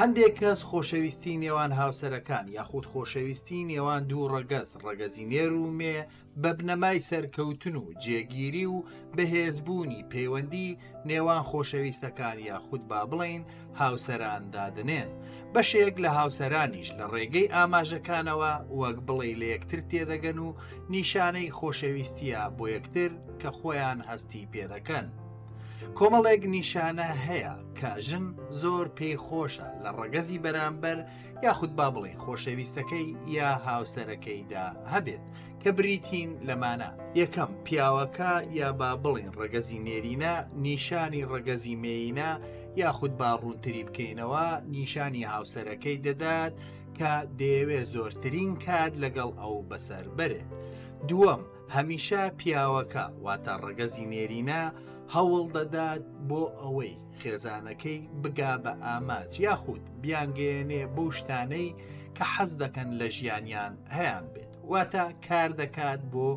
هەندێک کەس خۆشەویستی نێوان هاوسەرەکان یاخود خۆشەویستی نێوان دوو ڕەگەز ڕەگەزی نێر و مێ بە بنەمای سەرکەوتن و جێگیری و بەهێزبوونی پەیوەندی نێوان خۆشەویستەکان یاخود با بڵین هاوسەران دادنێن بەشێک لە هاوسەرانیش لە ڕێگەی ئاماژەکانەوە وەک بڵێ لە یەکتر تێدەگەن و نیشانەی خۆشەویستیە بۆ یەکتر کە خۆیان هەستی پێدەکەن. کۆمەڵێک نیشانە هەیە کە ژن زۆر پێی خۆشە لە ڕەگەزی بەرامبەر یاخود با بڵین خۆشەویستەکەی یا هاوسەرەکەیدا هەبێت کە بریتین لەمانە یەکەم پیاوەکە یا با بڵین ڕەگەزی نێرینە نیشانی ڕەگەزی مێینە یاخود با ڕوونتری بکەینەوە نیشانی هاوسەرەکەی دەدات کە دەیەوێت زۆرترین کات لەگەڵ ئەو بەسەر بەرێت دووەم هەمیشە پیاوەکە واتە ڕەگەزی نێرینە هەوڵ دەدات بۆ ئەوەی خێزانەکەی بگا بە ئاماج یاخود بیانگەیەنێ بۆ شتانەی کە حەز دەکەن لە ژیانیان هەیان بێت واتە کار دەکات بۆ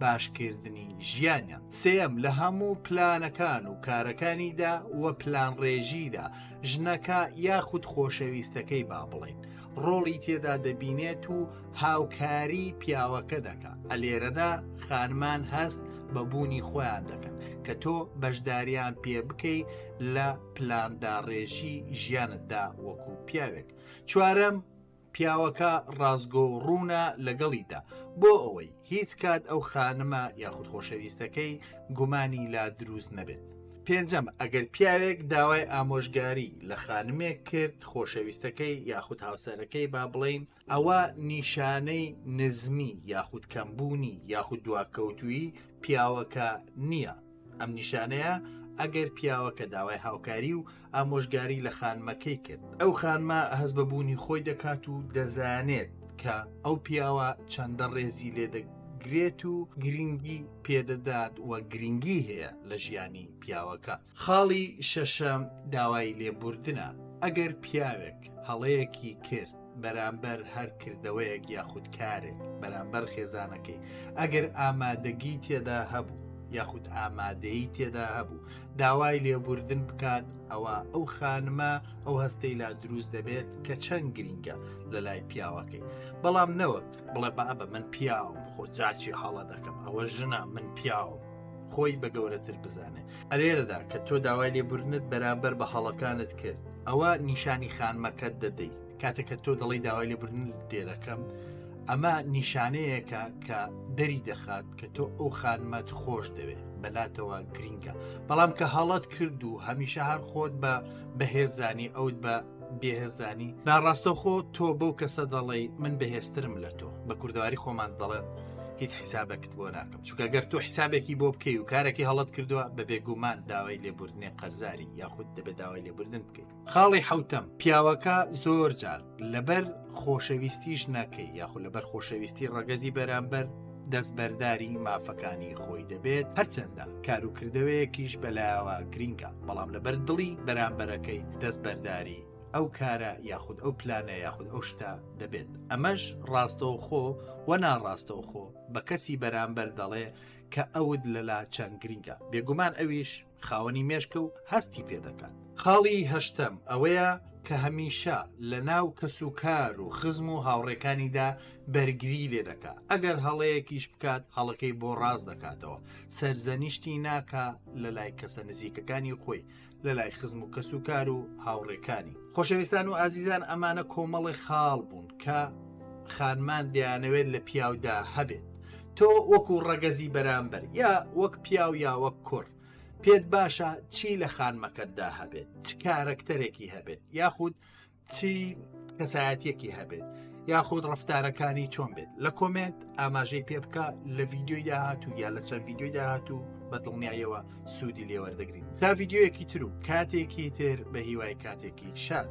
باشکردنی ژیانیان سێم لە هەموو پلانەکان و کارەکانیدا وە پلان ڕێژیدا ژنەکە یاخود خۆشەویستەکەی با بڵین ڕۆڵی تێدا دەبینێت و هاوکاری پیاوەکە دەکات ئە لێرەدا خانمان هەست بە بوونی خۆیان دەکەن کە تۆ بەشداریان پێ بکەی لە پلاندا ڕێژی ژیانتدا وەکو پیاوێک چوارەم پیاوەکە ڕازگۆ و ڕوونە لەگەڵیدا بۆ ئەوەی هیچ کات ئەو خانمە یاخود خۆشەویستەکەی گومانی لا دروست نەبێت پێنجەم، ئەگەر پیاوێک داوای ئامۆژگاری لە خانمێک کرد خۆشەویستەکەی یاخود هاوسەرەکەی با بڵین ئەوە نیشانەی نزمی یاخود کەمبوونی یاخود دواکەوتویی پیاوەکە نییە ئەم نیشانەیە ئەگەر پیاوەکە داوای هاوکاری و ئامۆژگاری لە خانمەکەی کرد ئەو خانمە هەز بە بوونی خۆی دەکات و دەزانێت کە ئەو پیاوە چەندە ڕێزی لێدەگرێت و گرنگی پێدەدات و گرنگی هەیە لە ژیانی پیاوەکە خاڵی شەشەم داوای لێبوردنە ئەگەر پیاوێک هەڵەیەکی کرد بەرامبەر هەر کردەوەیەک یاخود کارێک بەرامبەر خێزانەکەی ئەگەر ئامادەگی تێدا هەبوو یاخود ئامادەی تێدا هەبوو داوای لێبوردن بکات ئەوە ئەو خانمە ئەو هەستەی لا دروست دەبێت کە چەند گرینگە لە لای پیاوەکەی بەڵام نەوەک بڵێ بابە من پیاوم خۆ جاچی هەڵە دەکەم ئەوە ژنە من پیاوم خۆی بە گەورەتر بزانێ ئەرێرەدا کە تۆ داوای لێبورنت بەرامبەر بە هەڵەکانت کرد ئەوە نیشانی خانمەکەت دەدەیت کاتێککە تۆ دەڵی داوای لێبرن دێرەکەم ئەمە نیشانەیەکە کە دەری دەخات کە تۆ ئەو خانمەت خۆش دەوێت بەلاتەوە گرینگە بەڵام کە هەڵت کرد و هەمیشە هەر خۆت بە بەهێزانی ئەوت بە بێهێزدانی ناڕاستەوخۆ تۆ بەو کەسە دەڵێی من بەهێزترم لە تۆ بە کوردواری خۆمان دەڵێن هیچ حیسابێکت بۆ ناکەم چونکە گەر تۆ حیسابێکی بۆ بکەی و کارێکی هەڵت کردووە بە بێگومان داوای لێبوردنێ قەرزاری یاخود دەبێت داوای لێبوردن بکەیت خاڵی حوتەم پیاوەکە زۆر جار لەبەر خۆشەویستیش ناکەی یاخود لەبەر خۆشەویستی ڕەگەزی بەرامبەر دەستبەرداری مافەکانی خۆی دەبێت هەرچەندە کاروکردەوەیەکیش بەلایەوە گرینگە بەڵام لەبەر دڵی بەرامبەرەکەی دەستبەرداری ئەو کارە یاخود ئەو پلانە یاخود ئەو شتە دەبێت ئەمەش ڕاستەوخۆ و ناڕاستەوخۆ بە کەسی بەرامبەر دەڵێ کە ئەود لەلا چەند گرینگە بێگومان ئەویش خاوەنی مێشکە و هەستی پێ دەکات خاڵی هەشتم ئەوەیە کە هەمیشە لە ناو کەس و کار و خزم و هاوڕێکانیدا بەرگری لێ دەکات ئەگەر هەڵەیەکیش بکات هەڵەکەی بۆ ڕاست دەکاتەوە سەرزەنیشتی ناکە لە لای کەسە نزیکەکانی خۆی لە لای خزم و کەس و کار و هاوڕێکانی خۆشەویستان و ئازیزان ئەمانە کۆمەڵی خاڵ بوون کە خانمان دەیانەوێت لە پیاودا هەبێت تۆ وەکو ڕەگەزی بەرامبەر یا وەک پیاو یا وەک کوڕ پێت باشە چی لە خانمەکەتدا هەبێت چ کارەکتەرێکی هەبێت یاخود چی کەسایەتیەکی هەبێت یاخود ڕفتارەکانی چۆن بێت لە کۆمنت ئاماژەی پێ بکە لە ڤیددیوی داهاتوو یا لە چەند ڤیددیوی داهاتوو بە دڵنیایەوە سوودی لێوەردەگرین تا ڤیددیوەکی تر و کاتێکی تر بە هیوای کاتێکی شاد.